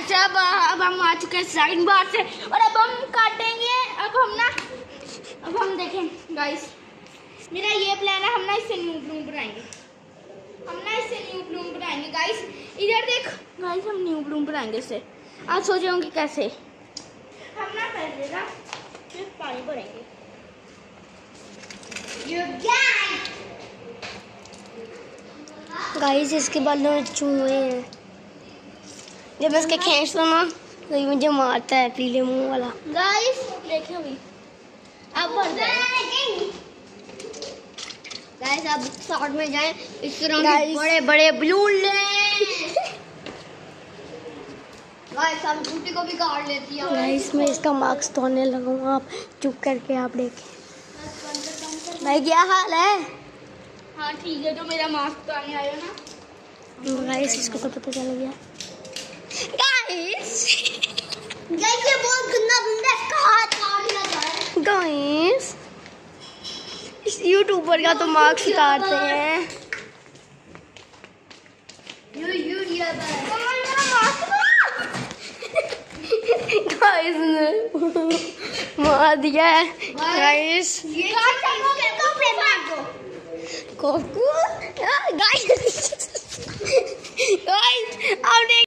Guys अब अब हम आ चुके हैं साइन बार से। और अब हम काटेंगे, अब हम ना, अब हम देखें गाइस मेरा ये प्लान है, हम ना इससे न्यू ब्लूम बनाएँगे। हम ना इससे न्यू ब्लूम बनाएँगे गाइस इधर देख गाइस हम न्यू ब्लूम बनाएँगे इससे। आप सोच होंगे कैसे? हम ना पहले ना सिर्फ़ पानी भरेंगे। गाइस इसके बालों चूहे हैं। जब मैं इसके खींचता हूँ ना तो ये मुझे मारता है पीले मुँह वाला। गाइस देखें अभी। अब गाइस अब शॉर्ट में जाएँ। इस तरह. बड़े बड़े बलून लें। गाइस हम छुट्टी को भी काट लेती है। गाइस मैं इसका मार्क्स तोड़ने लगा हूँ आप चुप करके आप देखें। भाई क्या हाल है? हाँ ठीक है तो मेरा मास्क तो आने आया ना। गाइस इसको तो पता चल गया। गाइस गाइस ये बहुत गंदा गंदा हाथ काट लगा गाइस इस यूट्यूबर का तो मार्क्स काटते हैं मार दिया है गाइस गाइस